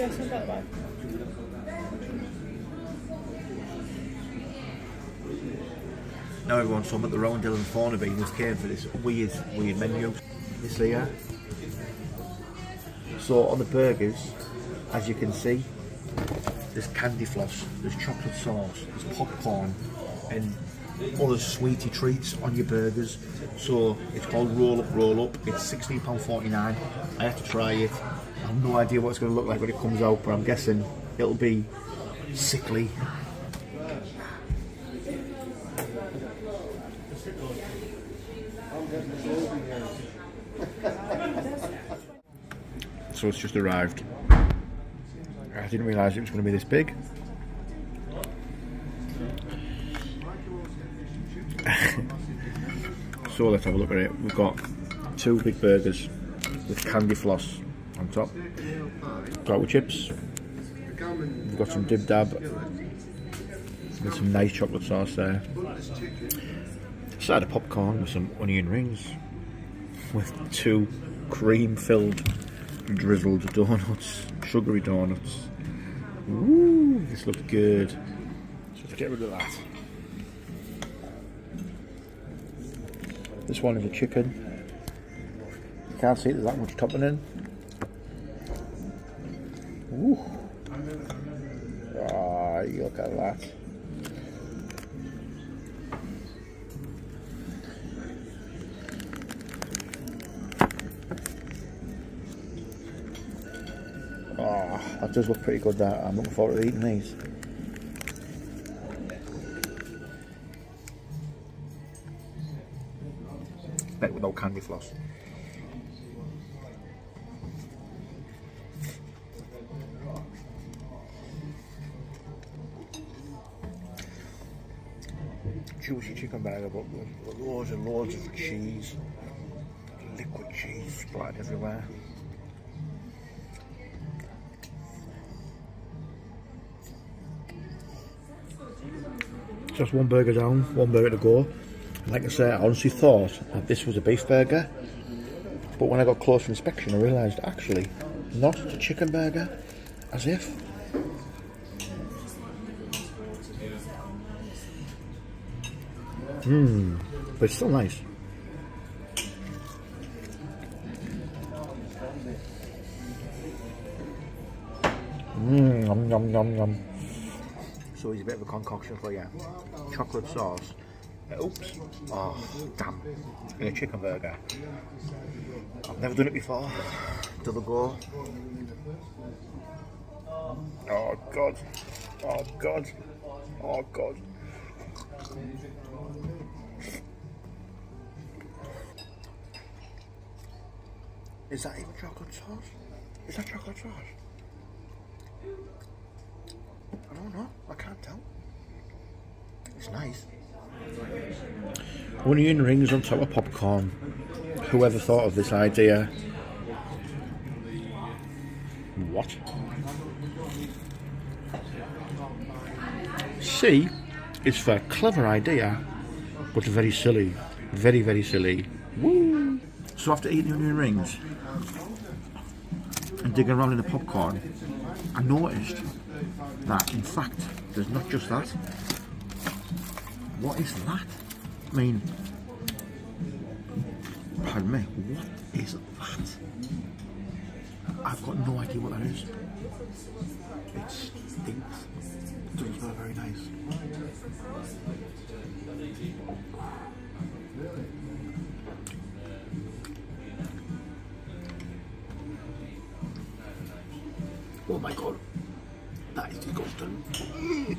Now everyone's so I'm at the Rowendell and and just came for this weird, weird menu. This here. So on the burgers, as you can see, there's candy floss, there's chocolate sauce, there's popcorn, and other sweetie treats on your burgers. So it's called Roll Up Roll Up. It's £16.49. I have to try it. Have no idea what it's going to look like when it comes out, but I'm guessing it'll be sickly. So it's just arrived. I didn't realise it was going to be this big. so let's have a look at it. We've got two big burgers with candy floss on top. With chips. We've got some dib dab some nice chocolate sauce there. Side of popcorn with some onion rings with two cream filled drizzled donuts, sugary donuts. Ooh, this looks good. So let's get rid of that. This one is a chicken. You can't see there's that much topping in. Ooh. Ah, look at that. Oh, that does look pretty good that. I'm looking forward to eating these. Bet with no candy floss. Juicy chicken burger, but loads and loads of cheese. Liquid cheese splattered everywhere. Just one burger down, one burger to go. Like I say, I honestly thought that this was a beef burger, but when I got closer inspection, I realised actually not a chicken burger, as if. Mmm, but it's still nice. Mmm, yum yum yum yum. So he's a bit of a concoction for you. Chocolate sauce. Oops. Oh, damn. In a chicken burger. I've never done it before. Do the go. Oh, God. Oh, God. Oh, God. Is that even chocolate sauce? Is that chocolate sauce? I don't know. I can't tell. It's nice. Onion rings on top of popcorn. Whoever thought of this idea? What? C is for clever idea, but very silly. Very, very silly. Woo! So after eating onion rings and digging around in the popcorn, I noticed that in fact there's not just that. What is that? I mean, pardon me, what is that? I've got no idea what that is. It stinks. It doesn't smell very nice. My god. That is disgusting.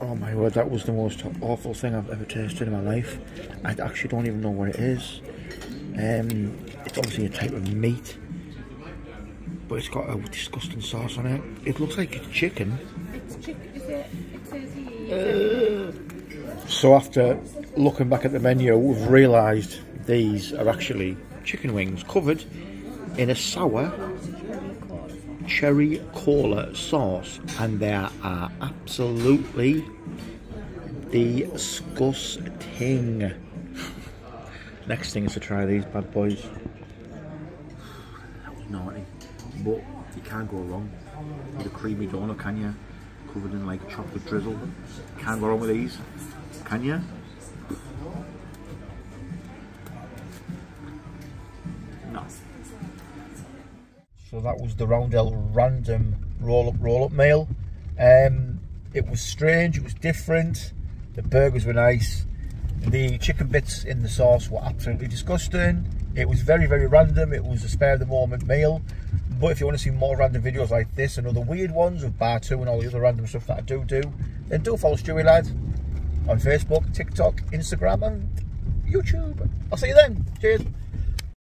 Oh my word, that was the most awful thing I've ever tasted in my life. I actually don't even know what it is. Um, it's obviously a type of meat, but it's got a disgusting sauce on it. It looks like it's chicken. It's chicken, is it? It says here. So after looking back at the menu, we've realised these are actually chicken wings covered in a sour cherry cola sauce, and they are absolutely disgusting. Next thing is to try these bad boys. That was naughty. but you can't go wrong with a creamy donut, can you? Covered in like chocolate drizzle. Can't go wrong with these, can you? So that was the Roundel random roll up roll up meal. Um, it was strange, it was different. The burgers were nice. The chicken bits in the sauce were absolutely disgusting. It was very, very random. It was a spare of the moment meal. But if you want to see more random videos like this and other weird ones of Bar 2 and all the other random stuff that I do do, then do follow Stuuy Lad on Facebook, TikTok, Instagram and YouTube. I'll see you then. Cheers.